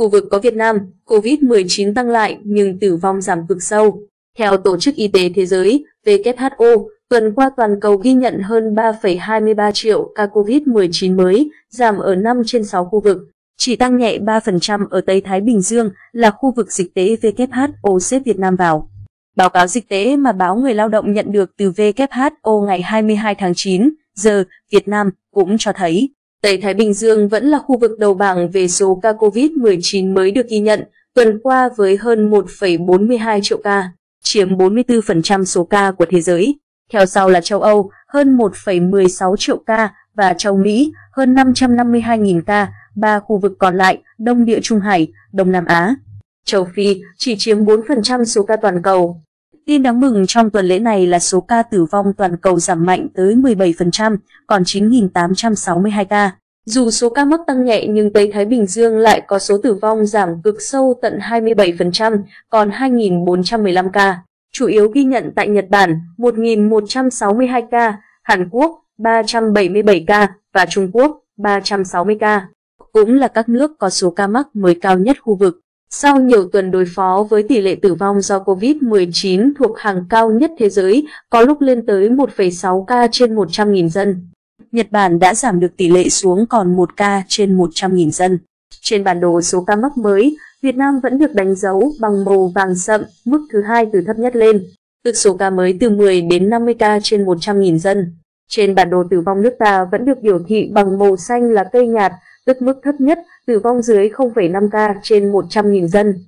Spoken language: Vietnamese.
Khu vực có Việt Nam, COVID-19 tăng lại nhưng tử vong giảm cực sâu. Theo Tổ chức Y tế Thế giới WHO, tuần qua toàn cầu ghi nhận hơn 3,23 triệu ca COVID-19 mới, giảm ở 5 trên 6 khu vực. Chỉ tăng nhẹ 3% ở Tây Thái Bình Dương là khu vực dịch tế WHO xếp Việt Nam vào. Báo cáo dịch tế mà báo Người Lao động nhận được từ WHO ngày 22 tháng 9 giờ Việt Nam cũng cho thấy Tây Thái Bình Dương vẫn là khu vực đầu bảng về số ca COVID-19 mới được ghi nhận tuần qua với hơn 1,42 triệu ca, chiếm 44% số ca của thế giới. Theo sau là châu Âu, hơn 1,16 triệu ca và châu Mỹ, hơn 552.000 ca, ba khu vực còn lại, Đông Địa Trung Hải, Đông Nam Á. Châu Phi chỉ chiếm 4% số ca toàn cầu. Tin đáng mừng trong tuần lễ này là số ca tử vong toàn cầu giảm mạnh tới 17%, còn 9.862 ca. Dù số ca mắc tăng nhẹ nhưng Tây Thái Bình Dương lại có số tử vong giảm cực sâu tận 27%, còn 2.415 ca. Chủ yếu ghi nhận tại Nhật Bản 1.162 ca, Hàn Quốc 377 ca và Trung Quốc 360 ca. Cũng là các nước có số ca mắc mới cao nhất khu vực. Sau nhiều tuần đối phó với tỷ lệ tử vong do COVID-19 thuộc hàng cao nhất thế giới, có lúc lên tới 1,6 ca trên 100.000 dân. Nhật Bản đã giảm được tỷ lệ xuống còn 1 ca trên 100.000 dân. Trên bản đồ số ca mắc mới, Việt Nam vẫn được đánh dấu bằng màu vàng sậm, mức thứ hai từ thấp nhất lên, tức số ca mới từ 10 đến 50 ca trên 100.000 dân. Trên bản đồ tử vong nước ta vẫn được biểu thị bằng màu xanh là cây nhạt, tức mức thấp nhất tử vong dưới 0,5 ca trên 100.000 dân.